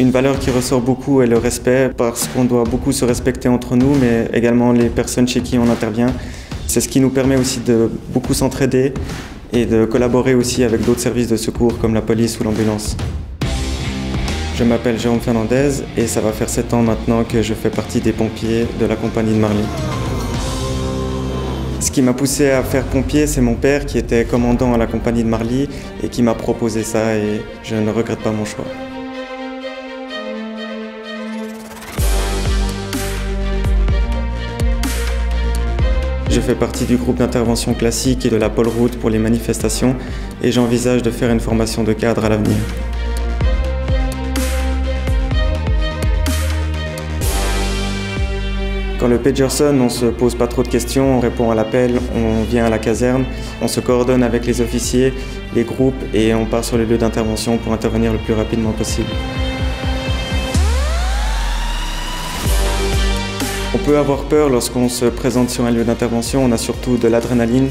Une valeur qui ressort beaucoup est le respect parce qu'on doit beaucoup se respecter entre nous, mais également les personnes chez qui on intervient. C'est ce qui nous permet aussi de beaucoup s'entraider et de collaborer aussi avec d'autres services de secours comme la police ou l'ambulance. Je m'appelle Jérôme Fernandez et ça va faire 7 ans maintenant que je fais partie des pompiers de la compagnie de Marly. Ce qui m'a poussé à faire pompier, c'est mon père qui était commandant à la compagnie de Marly et qui m'a proposé ça et je ne regrette pas mon choix. Je fais partie du groupe d'intervention classique et de la pôle route pour les manifestations et j'envisage de faire une formation de cadre à l'avenir. Quand le pager sonne, on se pose pas trop de questions, on répond à l'appel, on vient à la caserne, on se coordonne avec les officiers, les groupes et on part sur les lieux d'intervention pour intervenir le plus rapidement possible. Peut avoir peur lorsqu'on se présente sur un lieu d'intervention, on a surtout de l'adrénaline,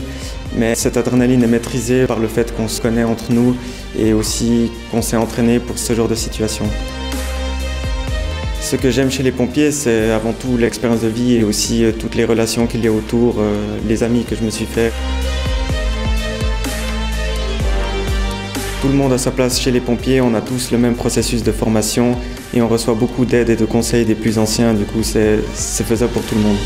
mais cette adrénaline est maîtrisée par le fait qu'on se connaît entre nous et aussi qu'on s'est entraîné pour ce genre de situation. Ce que j'aime chez les pompiers, c'est avant tout l'expérience de vie et aussi euh, toutes les relations qu'il y a autour, euh, les amis que je me suis fait. Tout le monde a sa place chez les pompiers, on a tous le même processus de formation et on reçoit beaucoup d'aide et de conseils des plus anciens, du coup c'est faisable pour tout le monde.